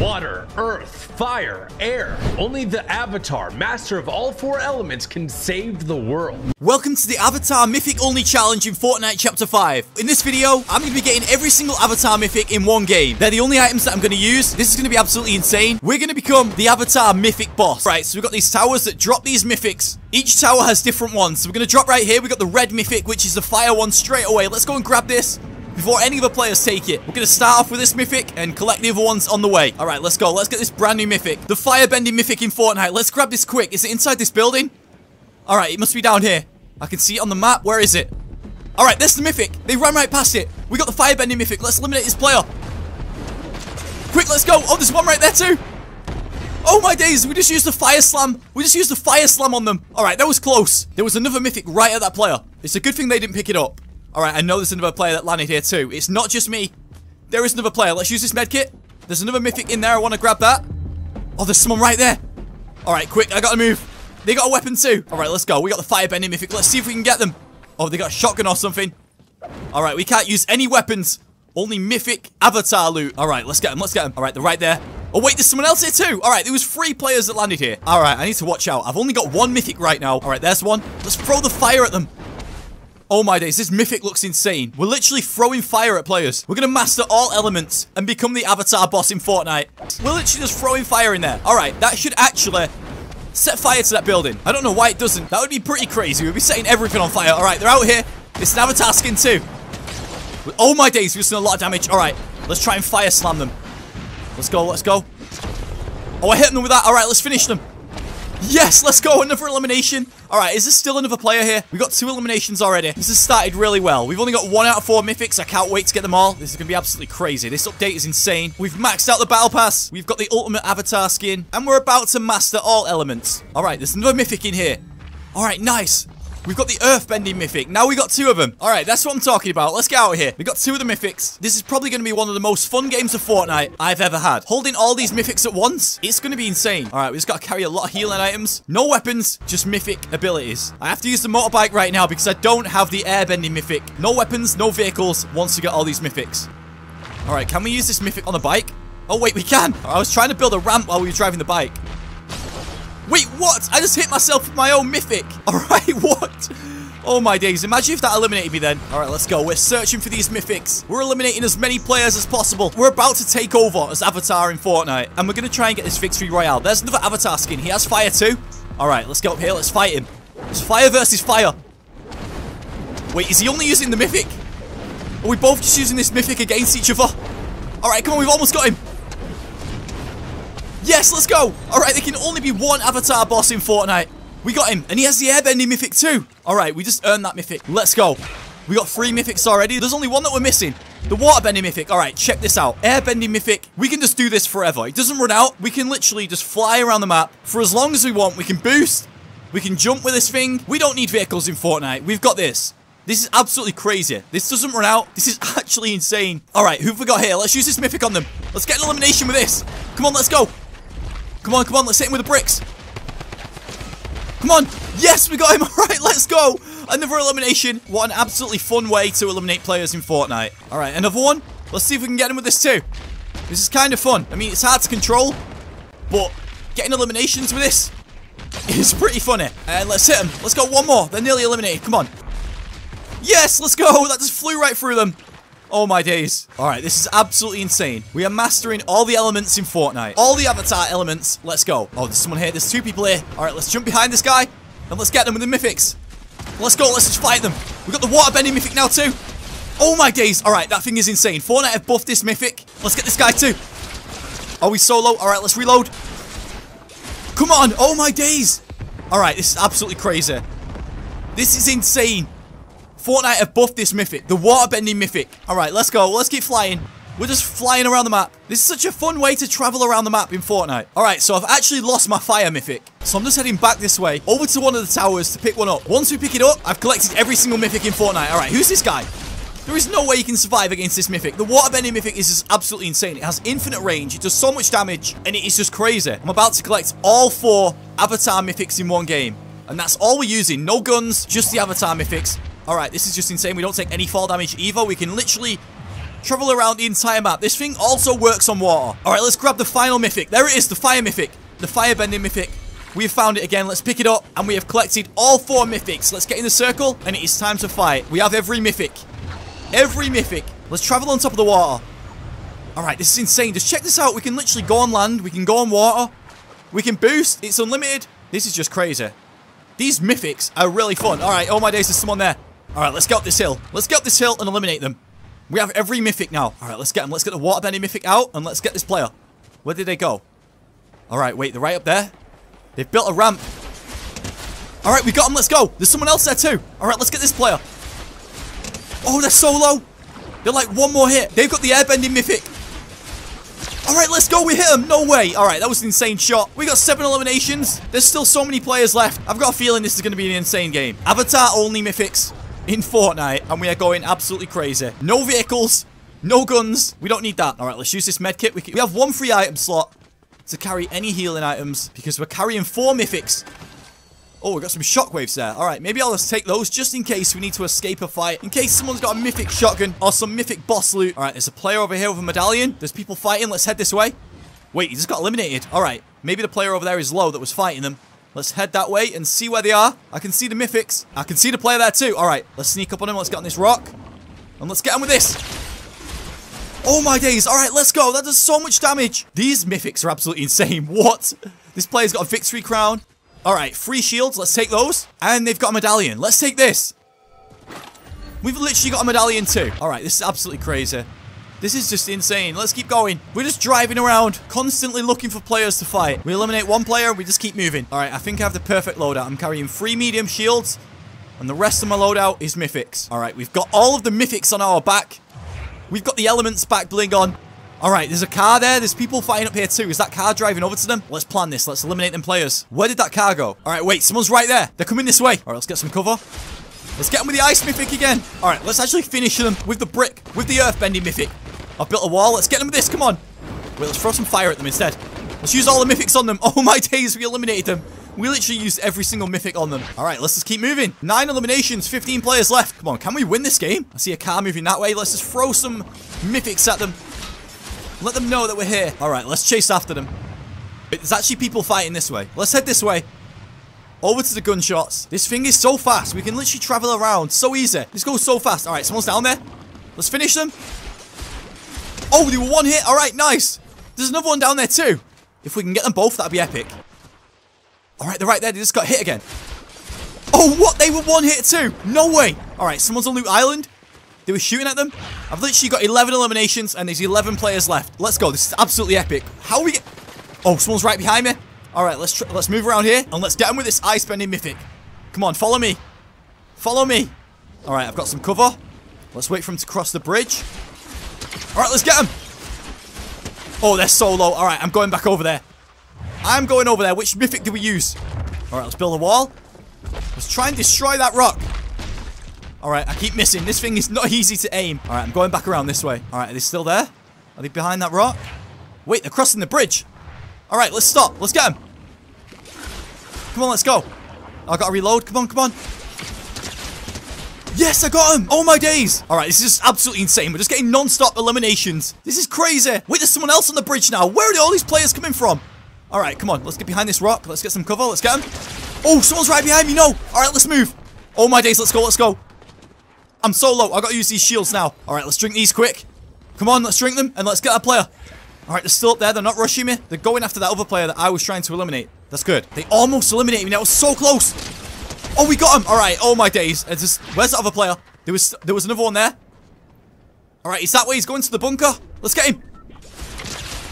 water, earth, fire, air. Only the Avatar, master of all four elements, can save the world. Welcome to the Avatar Mythic Only Challenge in Fortnite Chapter 5. In this video, I'm going to be getting every single Avatar Mythic in one game. They're the only items that I'm going to use. This is going to be absolutely insane. We're going to become the Avatar Mythic boss. Right, so we've got these towers that drop these Mythics. Each tower has different ones. So we're going to drop right here. We've got the red Mythic, which is the fire one straight away. Let's go and grab this before any of the players take it. We're going to start off with this Mythic and collect the other ones on the way. All right, let's go. Let's get this brand new Mythic. The Firebending Mythic in Fortnite. Let's grab this quick. Is it inside this building? All right, it must be down here. I can see it on the map. Where is it? All right, there's the Mythic. They ran right past it. We got the Firebending Mythic. Let's eliminate this player. Quick, let's go. Oh, there's one right there too. Oh my days, we just used the Fire Slam. We just used the Fire Slam on them. All right, that was close. There was another Mythic right at that player. It's a good thing they didn't pick it up. All right, I know there's another player that landed here too. It's not just me. There is another player. Let's use this medkit. There's another Mythic in there. I want to grab that. Oh, there's someone right there. All right, quick. I got to move. They got a weapon too. All right, let's go. We got the Firebending Mythic. Let's see if we can get them. Oh, they got a shotgun or something. All right, we can't use any weapons. Only Mythic Avatar loot. All right, let's get them. Let's get them. All right, they're right there. Oh, wait, there's someone else here too. All right, there was three players that landed here. All right, I need to watch out. I've only got one Mythic right now. All right, there's one. Let's throw the fire at them. Oh my days, this Mythic looks insane. We're literally throwing fire at players. We're to master all elements and become the Avatar boss in Fortnite. We're literally just throwing fire in there. All right, that should actually set fire to that building. I don't know why it doesn't. That would be pretty crazy. We'd be setting everything on fire. All right, they're out here. It's an Avatar skin too. Oh my days, we've done a lot of damage. All right, let's try and fire slam them. Let's go, let's go. Oh, I hit them with that. All right, let's finish them. Yes, let's go. Another elimination. All right, is there still another player here? We got two eliminations already. This has started really well. We've only got one out of four mythics. I can't wait to get them all. This is going to be absolutely crazy. This update is insane. We've maxed out the battle pass. We've got the ultimate avatar skin. And we're about to master all elements. All right, there's another mythic in here. All right, nice. We've got the Earthbending Mythic. Now we got two of them. All right, that's what I'm talking about. Let's get out of here. We got two of the Mythics. This is probably going to be one of the most fun games of Fortnite I've ever had. Holding all these Mythics at once, it's going to be insane. All right, we just got to carry a lot of healing items. No weapons, just Mythic abilities. I have to use the motorbike right now because I don't have the Airbending Mythic. No weapons, no vehicles once we get all these Mythics. All right, can we use this Mythic on the bike? Oh, wait, we can. I was trying to build a ramp while we were driving the bike. Wait, what? I just hit myself with my own Mythic. All right, what? Oh my days, imagine if that eliminated me then. Alright, let's go. We're searching for these mythics. We're eliminating as many players as possible. We're about to take over as Avatar in Fortnite. And we're going to try and get this victory royale. There's another Avatar skin. He has fire too. Alright, let's go up here. Let's fight him. It's fire versus fire. Wait, is he only using the mythic? Are we both just using this mythic against each other? Alright, come on, we've almost got him. Yes, let's go. Alright, there can only be one Avatar boss in Fortnite. We got him, and he has the airbending mythic too. All right, we just earned that mythic. Let's go. We got three mythics already. There's only one that we're missing. The waterbending mythic. All right, check this out. Airbending mythic. We can just do this forever. It doesn't run out. We can literally just fly around the map for as long as we want. We can boost. We can jump with this thing. We don't need vehicles in Fortnite. We've got this. This is absolutely crazy. This doesn't run out. This is actually insane. All right, who have we got here? Let's use this mythic on them. Let's get an elimination with this. Come on, let's go. Come on, come on. Let's hit him with the bricks. Come on. Yes, we got him. All right, let's go. Another elimination. What an absolutely fun way to eliminate players in Fortnite. All right, another one. Let's see if we can get him with this too. This is kind of fun. I mean, it's hard to control, but getting eliminations with this is pretty funny. And let's hit them. Let's go one more. They're nearly eliminated. Come on. Yes, let's go. That just flew right through them. Oh my days. Alright, this is absolutely insane. We are mastering all the elements in Fortnite. All the avatar elements. Let's go. Oh, there's someone here. There's two people here. Alright, let's jump behind this guy. And let's get them with the mythics. Let's go. Let's just fight them. We've got the waterbending mythic now too. Oh my days. Alright, that thing is insane. Fortnite have buffed this mythic. Let's get this guy too. Are we solo? Alright, let's reload. Come on. Oh my days. Alright, this is absolutely crazy. This is insane. Fortnite have buffed this mythic. The waterbending mythic. Alright, let's go. Let's keep flying. We're just flying around the map. This is such a fun way to travel around the map in Fortnite. Alright, so I've actually lost my fire mythic. So I'm just heading back this way, over to one of the towers to pick one up. Once we pick it up, I've collected every single mythic in Fortnite. Alright, who's this guy? There is no way you can survive against this mythic. The waterbending mythic is just absolutely insane. It has infinite range. It does so much damage, and it is just crazy. I'm about to collect all four avatar mythics in one game. And that's all we're using. No guns, just the avatar mythics. Alright, this is just insane. We don't take any fall damage either. We can literally Travel around the entire map. This thing also works on water. All right, let's grab the final mythic. There it is, the fire mythic. The firebending mythic. We have found it again. Let's pick it up. And we have collected all four mythics. Let's get in the circle. And it is time to fight. We have every mythic. Every mythic. Let's travel on top of the water. All right, this is insane. Just check this out. We can literally go on land. We can go on water. We can boost. It's unlimited. This is just crazy. These mythics are really fun. All right, oh my days, there's someone there. All right, let's get up this hill. Let's get up this hill and eliminate them. We have every mythic now. All right, let's get them. Let's get the waterbending mythic out and let's get this player. Where did they go? All right, wait, they're right up there. They've built a ramp. All right, we got them. Let's go. There's someone else there too. All right, let's get this player. Oh, they're solo. They're like one more hit. They've got the airbending mythic. All right, let's go. We hit him. No way. All right, that was an insane shot. We got seven eliminations. There's still so many players left. I've got a feeling this is going to be an insane game. Avatar only mythics in Fortnite, and we are going absolutely crazy. No vehicles, no guns. We don't need that. All right, let's use this medkit. We, we have one free item slot to carry any healing items because we're carrying four mythics. Oh, we got some shockwaves there. All right, maybe I'll just take those just in case we need to escape a fight. In case someone's got a mythic shotgun or some mythic boss loot. All right, there's a player over here with a medallion. There's people fighting. Let's head this way. Wait, he just got eliminated. All right, maybe the player over there is low that was fighting them. Let's head that way and see where they are. I can see the mythics. I can see the player there too. All right, let's sneak up on him. Let's get on this rock. And let's get on with this. Oh my days. All right, let's go. That does so much damage. These mythics are absolutely insane. What? This player's got a victory crown. All right, free shields. Let's take those. And they've got a medallion. Let's take this. We've literally got a medallion too. All right, this is absolutely crazy. This is just insane. Let's keep going. We're just driving around, constantly looking for players to fight. We eliminate one player, we just keep moving. All right, I think I have the perfect loadout. I'm carrying three medium shields, and the rest of my loadout is mythics. All right, we've got all of the mythics on our back. We've got the elements back bling on. All right, there's a car there. There's people fighting up here too. Is that car driving over to them? Let's plan this. Let's eliminate them players. Where did that car go? All right, wait. Someone's right there. They're coming this way. All right, let's get some cover. Let's get them with the ice mythic again. All right, let's actually finish them with the brick, with the earth bending mythic. I've built a wall. Let's get them with this. Come on. Wait, let's throw some fire at them instead. Let's use all the mythics on them. Oh my days, we eliminated them. We literally used every single mythic on them. All right, let's just keep moving. Nine eliminations, 15 players left. Come on, can we win this game? I see a car moving that way. Let's just throw some mythics at them. Let them know that we're here. All right, let's chase after them. There's actually people fighting this way. Let's head this way. Over to the gunshots. This thing is so fast. We can literally travel around so easy. This goes so fast. All right, someone's down there. Let's finish them. Oh, they were one hit. All right, nice. There's another one down there too. If we can get them both, that'd be epic. All right, they're right there. They just got hit again. Oh, what? They were one hit too. No way. All right, someone's on Loot Island. They were shooting at them. I've literally got 11 eliminations and there's 11 players left. Let's go. This is absolutely epic. How are we. Oh, someone's right behind me. All right, let's let's move around here and let's get them with this ice bending mythic. Come on, follow me. Follow me. All right, I've got some cover. Let's wait for him to cross the bridge. All right, let's get him. Oh, they're so low. All right, I'm going back over there. I'm going over there. Which mythic do we use? All right, let's build a wall. Let's try and destroy that rock. All right, I keep missing. This thing is not easy to aim. All right, I'm going back around this way. All right, are they still there? Are they behind that rock? Wait, they're crossing the bridge. All right, let's stop. Let's get them. Come on, let's go. I gotta reload. Come on, come on. Yes, I got him. Oh my days. All right, this is just absolutely insane. We're just getting non-stop eliminations. This is crazy. Wait, there's someone else on the bridge now. Where are all these players coming from? All right, come on. Let's get behind this rock. Let's get some cover. Let's get him. Oh, someone's right behind me. No. All right, let's move. Oh my days. Let's go. Let's go. I'm so low. I gotta use these shields now. All right, let's drink these quick. Come on, let's drink them and let's get a player. All right, they're still up there. They're not rushing me. They're going after that other player that I was trying to eliminate. That's good. They almost eliminated me. That was so close. Oh, we got him. All right. Oh, my days. It's just, where's the other player? There was there was another one there. All right, he's that way. He's going to the bunker. Let's get him.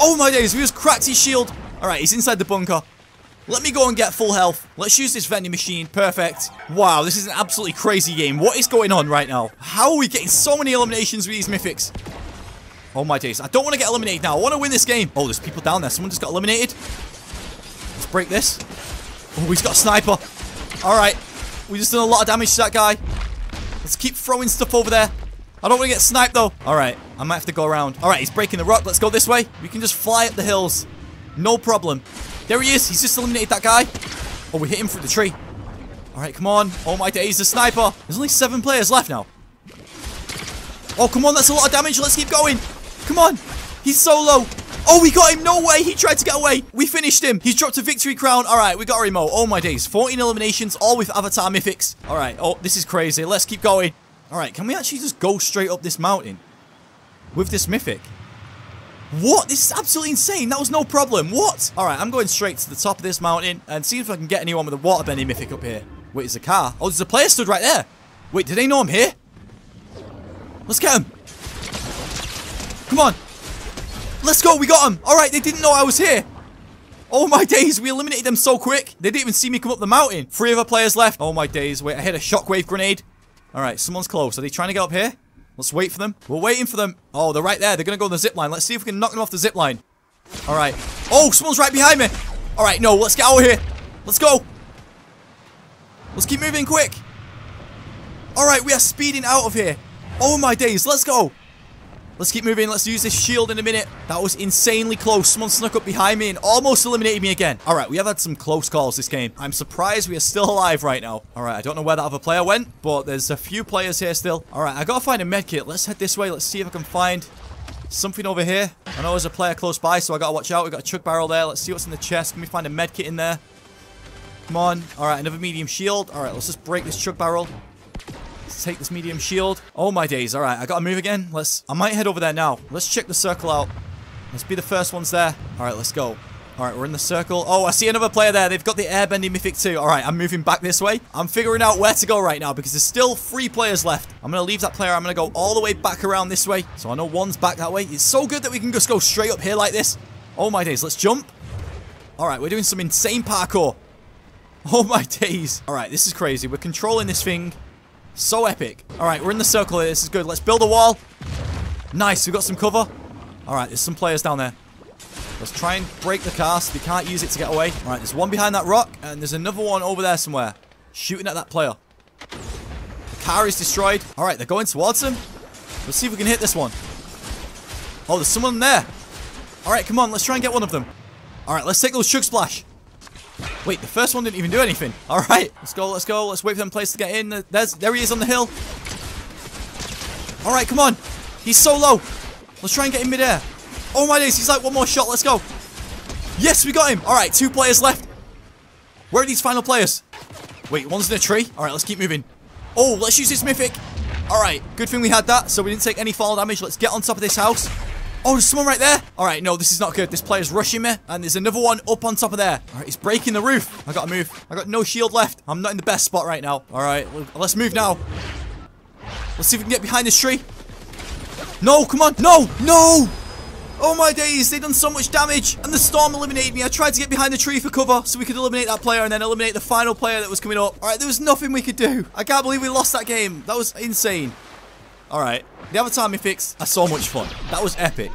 Oh, my days. We just cracked his shield. All right, he's inside the bunker. Let me go and get full health. Let's use this vending machine. Perfect. Wow, this is an absolutely crazy game. What is going on right now? How are we getting so many eliminations with these mythics? Oh my days. I don't want to get eliminated now. I want to win this game. Oh, there's people down there. Someone just got eliminated. Let's break this. Oh, he's got a sniper. All right. We just done a lot of damage to that guy. Let's keep throwing stuff over there. I don't want to get sniped though. All right. I might have to go around. All right. He's breaking the rock. Let's go this way. We can just fly up the hills. No problem. There he is. He's just eliminated that guy. Oh, we hit him through the tree. All right. Come on. Oh my days. The sniper. There's only seven players left now. Oh, come on. That's a lot of damage. Let's keep going. Come on. He's so low. Oh, we got him. No way. He tried to get away. We finished him. He's dropped a victory crown. All right, we got a remote. Oh, my days. 14 eliminations, all with Avatar Mythics. All right. Oh, this is crazy. Let's keep going. All right, can we actually just go straight up this mountain with this Mythic? What? This is absolutely insane. That was no problem. What? All right, I'm going straight to the top of this mountain and see if I can get anyone with a waterbending Mythic up here. Wait, there's a car. Oh, there's a player stood right there. Wait, do they know I'm here? Let's get him. Come on. Let's go. We got them. All right, they didn't know I was here. Oh my days, we eliminated them so quick. They didn't even see me come up the mountain. Three other players left. Oh my days. Wait, I hit a shockwave grenade. All right, someone's close. Are they trying to get up here? Let's wait for them. We're waiting for them. Oh, they're right there. They're going to go on the zip line. Let's see if we can knock them off the zip line. All right. Oh, someone's right behind me. All right, no, let's get out of here. Let's go. Let's keep moving quick. All right, we are speeding out of here. Oh my days, let's go. Let's keep moving. Let's use this shield in a minute. That was insanely close. Someone snuck up behind me and almost eliminated me again. All right, we have had some close calls this game. I'm surprised we are still alive right now. All right, I don't know where that other player went, but there's a few players here still. All right, I got to find a medkit. Let's head this way. Let's see if I can find something over here. I know there's a player close by, so I got to watch out. we got a chug barrel there. Let's see what's in the chest. Can we find a medkit in there? Come on. All right, another medium shield. All right, let's just break this chug barrel. Take this medium shield. Oh my days. All right, I gotta move again. Let's. I might head over there now. Let's check the circle out. Let's be the first ones there. All right, let's go. All right, we're in the circle. Oh, I see another player there. They've got the airbending mythic too. All right, I'm moving back this way. I'm figuring out where to go right now because there's still three players left. I'm going to leave that player. I'm going to go all the way back around this way. So I know one's back that way. It's so good that we can just go straight up here like this. Oh my days, let's jump. All right, we're doing some insane parkour. Oh my days. All right, this is crazy. We're controlling this thing. So epic. All right, we're in the circle here. This is good. Let's build a wall. Nice, we got some cover. All right, there's some players down there. Let's try and break the cast. they can't use it to get away. All right, there's one behind that rock, and there's another one over there somewhere. Shooting at that player. The car is destroyed. All right, they're going towards him. Let's see if we can hit this one. Oh, there's someone there. All right, come on. Let's try and get one of them. All right, let's take those chug splash. Wait, the first one didn't even do anything. All right, let's go, let's go. Let's wait for them place to get in. There's, there he is on the hill. All right, come on. He's so low. Let's try and get in midair. Oh my days, he's like one more shot. Let's go. Yes, we got him. All right, two players left. Where are these final players? Wait, one's in a tree. All right, let's keep moving. Oh, let's use this mythic. All right, good thing we had that, so we didn't take any fall damage. Let's get on top of this house. Oh, there's someone right there. All right, no, this is not good. This player's rushing me, and there's another one up on top of there. All right, he's breaking the roof. I gotta move. I got no shield left. I'm not in the best spot right now. All right, let's move now. Let's see if we can get behind this tree. No, come on. No, no. Oh my days, they done so much damage. And the storm eliminated me. I tried to get behind the tree for cover so we could eliminate that player and then eliminate the final player that was coming up. All right, there was nothing we could do. I can't believe we lost that game. That was insane. All right, the other Avatar Mythics are so much fun. That was epic.